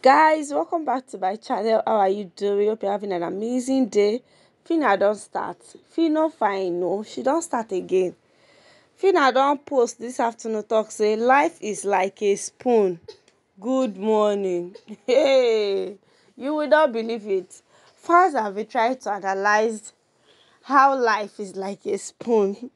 guys welcome back to my channel. How are you doing? Hope you're having an amazing day. Phyna don't start. Phyna fine no. She don't start again. Phyna don't post this afternoon talk say life is like a spoon. Good morning. Hey you will not believe it. Fans have been trying to analyze how life is like a spoon.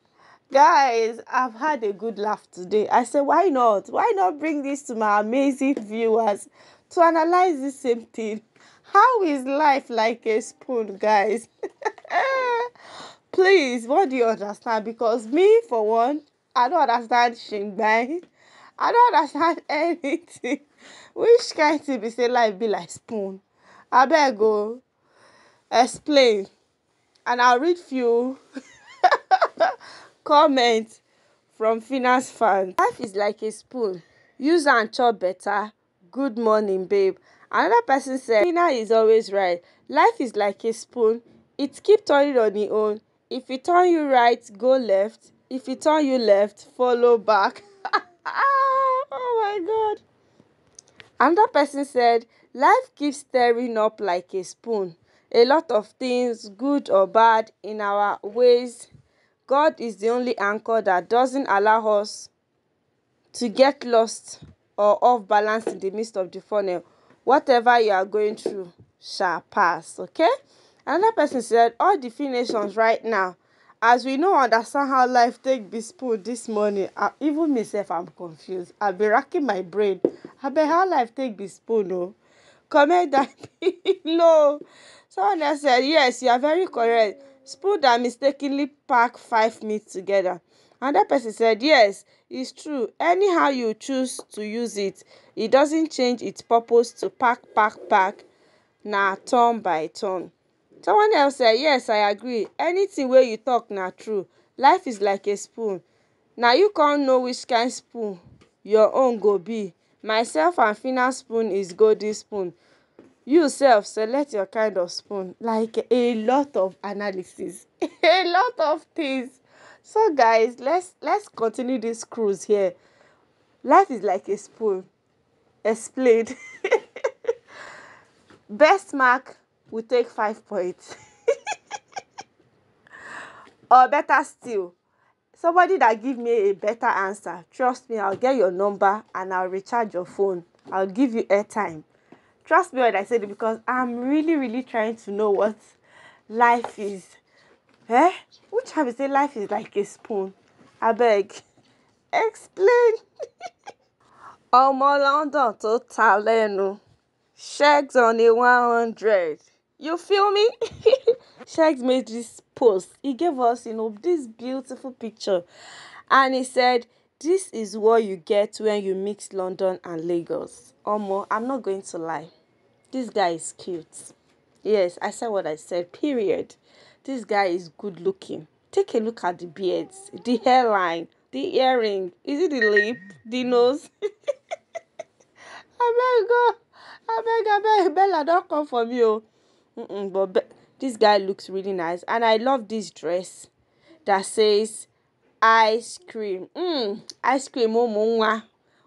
Guys i've had a good laugh today. I said why not? Why not bring this to my amazing viewers to analyze the same thing. How is life like a spoon guys? Please what do you understand? Because me for one i don't understand shingbai. I don't understand anything. Which kind of thing be say life be like spoon? Abeg o explain. And i'll read few comments from Phyna's fans. Life is like a spoon. Use and chop better. Good morning, babe. Another person said, Phyna is always right. Life is like a spoon. It keep turning on its own. If it turn you right, go left. If it turn you left, follow back. oh my God. Another person said, life keeps stirring up like a spoon. A lot of things, good or bad, in our ways God is the only anchor that doesn't allow us to get lost or off balance in the midst of the funnel. Whatever you are going through shall pass. Okay? Another person said, all definitions right now, as we no understand how life take be spoon this morning, uh, even myself, I'm confused. I've been racking my brain. I bet how life take be spoon, oh. Comment that below. Someone else said, yes, you are very correct spoon that mistakenly pack five meat together. Another person said, yes, it's true. Anyhow you choose to use it, it doesn't change its purpose to pack, pack, pack. Na turn by turn. Someone else said, yes, I agree. Anything where you talk na true. Life is like a spoon. Now you can't know which kind spoon your own go be. Myself and Phyna spoon is golden spoon you sef select your kind of spoon like a lot of analysis a lot of things so guys let's let's continue this cruise here. Life is like a spoon. Explained. Best mark will take five points. Or better still somebody that give me a better answer. Trust me i'll get your number and i'll recharge your phone. I'll give you airtime. Trust me when I say it because I'm really, really trying to know what life is. Eh? Which have you say life is like a spoon? I beg. Explain. Ọmọ London tó ta lẹ́nu. On a 100. You feel me? Sheggz made this post. He gave us, you know, this beautiful picture. And he said, this is what you get when you mix London and Lagos. Omo, I'm not going to lie. This guy is cute. Yes, I said what I said, period. This guy is good looking. Take a look at the beards, the hairline, the earring. Is it the lip, the nose? I beg God. I beg, I beg. Bella, don't come for me. -mm, but this guy looks really nice. And I love this dress that says ice cream. Mm, ice cream, oh,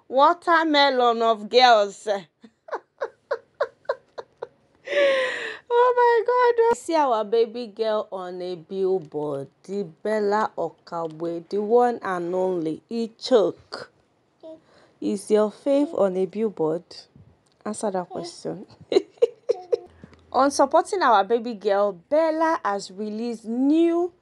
watermelon of girls. oh my god. We see our baby girl on a billboard. The Bella Okagbue, the one and only Ichok. Is your faith on a billboard? Answer that question. on supporting our baby girl, Bella has released new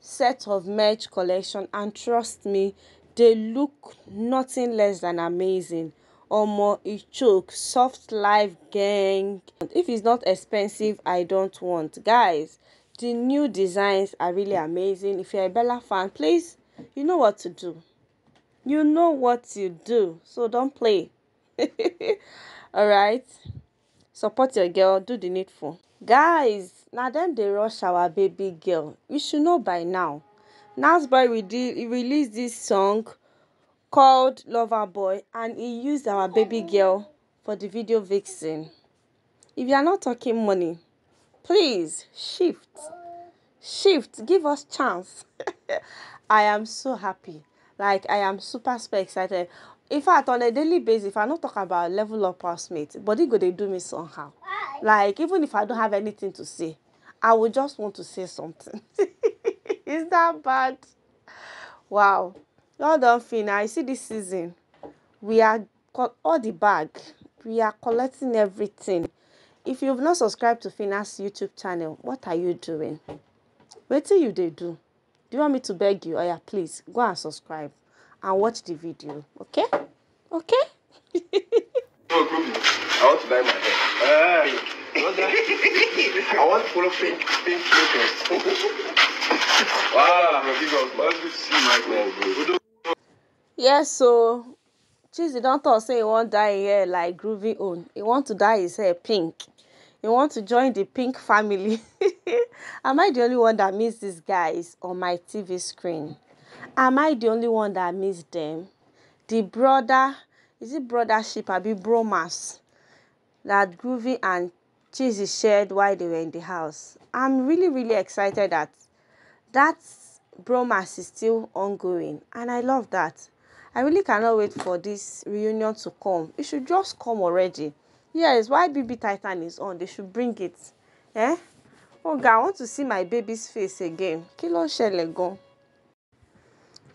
set of merch collection and trust me, they look nothing less than amazing. Omo e choke. Soft life gang. If it's not expensive i don't want. Guys the new designs are really amazing. If you're a bella fan please you know what to do. You know what to do. So don't play. All right support your girl. Do the needful. Guys now then they rush our baby girl. You should know by now. Nasby released this song called Lover Boy and he used our baby girl for the video vixen. If you are not talking money, please shift. Shift. Give us chance. I am so happy. Like I am super super excited. in fact on a daily basis if I not talk about level up housemate body go dey do me somehow like even if i don't have anything to say i would just want to say something is that bad wow well done Phyna i see this season. We are all the bag we are collecting everything. If you've not subscribed to Phyna's youtube channel what are you doing? Wetin you dey do? Do you want me to beg you? Oh yeah, please go and subscribe and watch the video okay? Okay? I want to dye my hair. Eh, I want to follow pink, pink makers. wow, bro, big up, man. that's good to see you, my bro. Odo- yes so chizzy don talk say he wan dye him hair like groovy own. He want to dye his hair pink. He want to join the pink family. Am i the only one that miss these guys on my tv screen? Am i the only one that miss them? The brother is it brothership abi bromance that groovy and chizzy shared while they were in the house? I'm really really excited that that bromance is still ongoing and i love that i really cannot wait for this reunion to come. It should just come already. Yes why bb titan is on they should bring it. Eh? Oh god i want to see my baby's face again. Kí ló ṣẹlẹ̀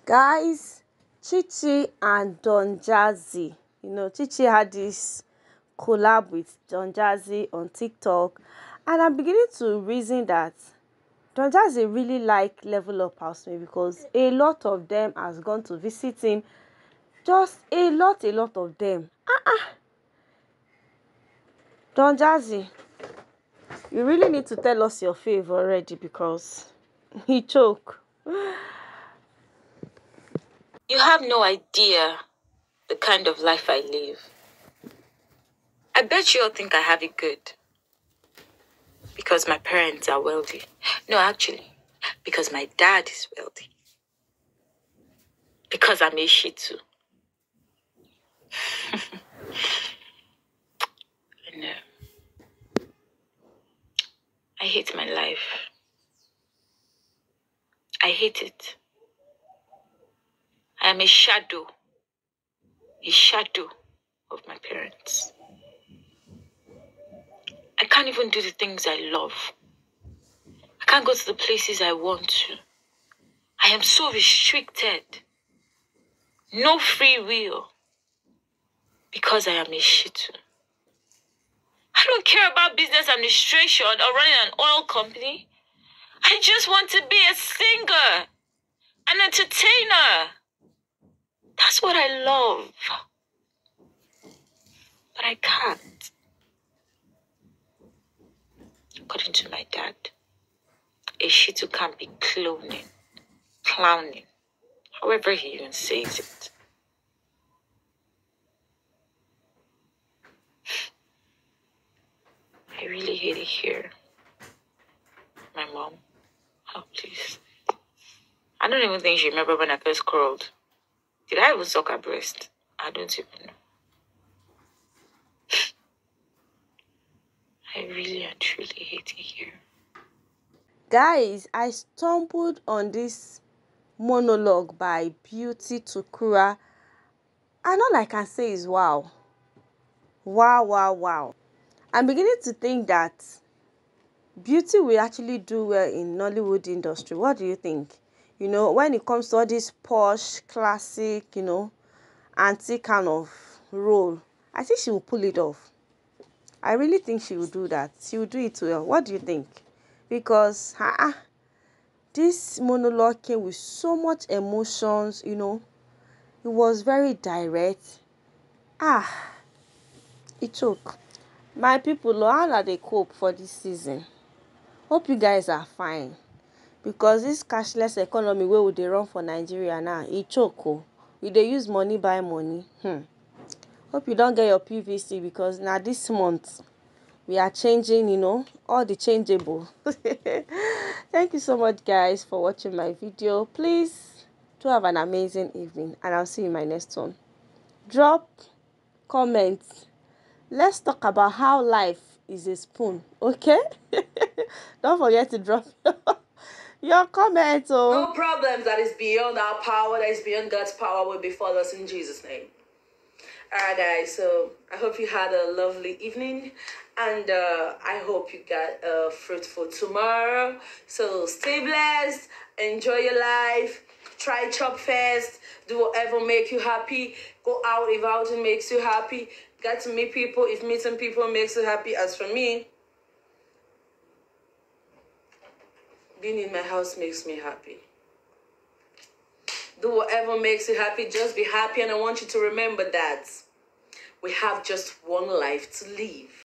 guys chichi and don jazzy. You know chichi had this collab with don jazzy on tiktok. And i'm beginning to reason that Don Jazzy really like Level Up Housemate because a lot of them has gone to visit him. Just a lot, a lot of them. Uh-uh. Don Jazzy, you really need to tell us your fave already because he choke. You have no idea the kind of life I live. I bet you all think I have it good. Because my parents are wealthy. No, actually, because my dad is wealthy. Because I'm a Shih Tzu. I hate my life. I hate it. I am a shadow, a shadow of my parents. I can't even do the things I love. I can't go to the places I want to. I am so restricted. No free will. Because I am a Shih Tzu. I don't care about business administration or running an oil company. I just want to be a singer, an entertainer. That's what I love. But I can't. According to my dad, a Shih Tzu can't be cloning, clowning, however he even says it. I really hate it here. My mom. Oh, please. I don't even think she remember when I first crawled. Did I even suck her breast? I don't even know. I really and truly hate it here. Guys, I stumbled on this monologue by Beauty Tukura and all I can say is wow. Wow, wow, wow. I'm beginning to think that beauty will actually do well in Nollywood industry. What do you think? You know, when it comes to all this posh, classic, you know, antique kind of role, I think she will pull it off. I really think she will do that. She will do it well. What do you think? Because uh, this monologue came with so much emotions, you know. It was very direct. Ah, it took. My people, how are they cope for this season? Hope you guys are fine. Because this cashless economy wey we dey run for Nigeria now, e choke o. We dey use money buy money. Hmm. Hope you don get your PVC because na this month we are changing, you know, all the changeable. Thank you so much guys for watching my video. Please do have an amazing evening and I'll see you in my next one. Drop comments. Let's talk about how life is a spoon, okay? Don't forget to drop your, comments. Oh. No problems that is beyond our power, that is beyond God's power will befall us in Jesus' name. Alright, guys. So I hope you had a lovely evening, and uh, I hope you got a fruitful tomorrow. So stay blessed, enjoy your life, try chop fast, do whatever make you happy. Go out if outing makes you happy. Get to meet people if meeting people makes you happy. As for me, being in my house makes me happy. Do whatever makes you happy. Just be happy, and I want you to remember that we have just one life to live.